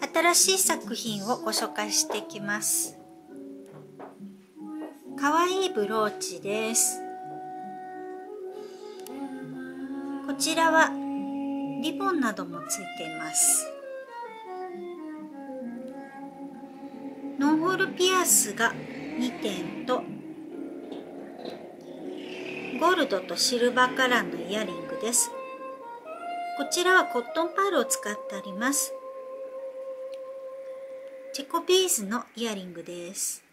新しい作品をご紹介していきます。かわいいブローチです。こちらはリボンなどもついています。ノンホールピアスが2点とゴールドとシルバーカラーのイヤリングです。こちらはコットンパールを使ってあります。チェコピースのイヤリングです。